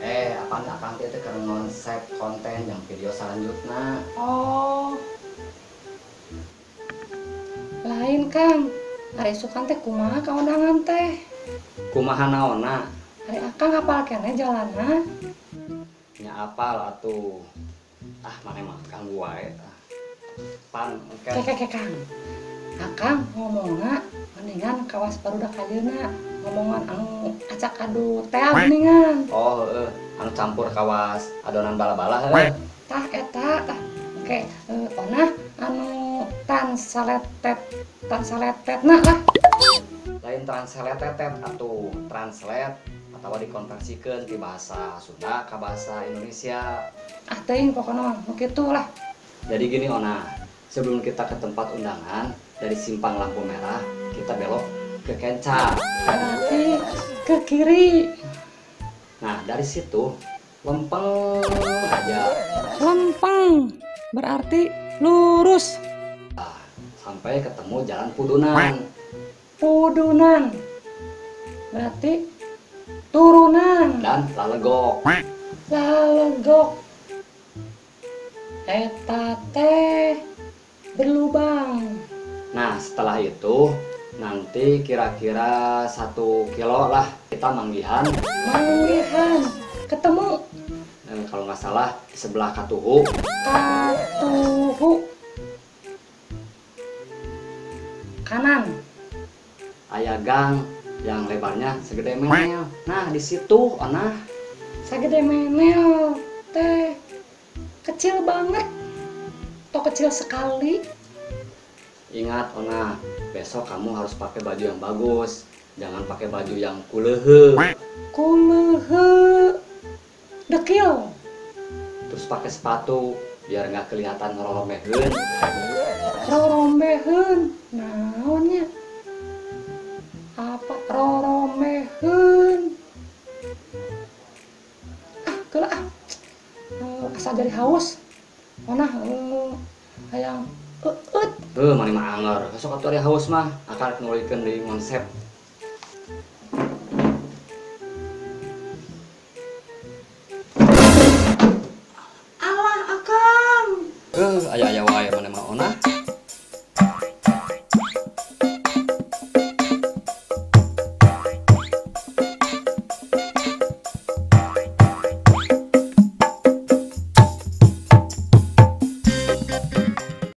eh apaan akang teh teh keur konsep konten yang video selanjutnya Oh. Lain Kang. Hari sukan teh kumaha ka undangan teh. kumaha naona Hari akang hafal kene jalanna. nya apal atuh ah mana mah ganggu wae pan oke Kek kek Kang. Akang ngomongna mendingan kawas barudak ayeuna ngomongan anu acak adu teh mendingan. oh heeh anu campur kawas adonan bala-bala heeh Tah eta tah. Oke, eh, ona anu tan saletet tan saletetna lah. lain translate tetet atuh translate atau dikonversikeun ti bahasa Sunda ke bahasa Indonesia Ah teuing pokona mah kitu lah. jadi gini Ona sebelum kita ke tempat undangan dari simpang lampu merah kita belok ke Kenca Berarti ke kiri. nah dari situ lempeng aja Lempeng. Berarti lurus. sampai ketemu jalan Pudunan Pudunan. Berarti turunan. dan Lalegok Lalegok. Eta teh berlubang. Nah setelah itu nanti kira-kira satu kilo lah kita manggihan Manggihan. Ketemu Eh, kalau nggak salah di sebelah Katuhu katuhu. Kanan. ayah gang yang lebarnya segede mel nah di situ Ona Sagede menel teh kecil banget. Atau kecil sekali. Ingat Ona, besok kamu harus pakai baju yang bagus. Jangan pakai baju yang kulehe. Kulehe. Dekil. Terus pakai sepatu biar nggak kelihatan roromeheun. Rorombeheun. Naonnya? Apa rorombeheun? Ah, geula ah. Eh, Asa jadi haus. Onah eh, hayang Uut. Uh, mani mah anggar. Sok atuh ari ya, haus mah akan nulikeun dari konsep. Allah akang. Eh, uh, ayah aya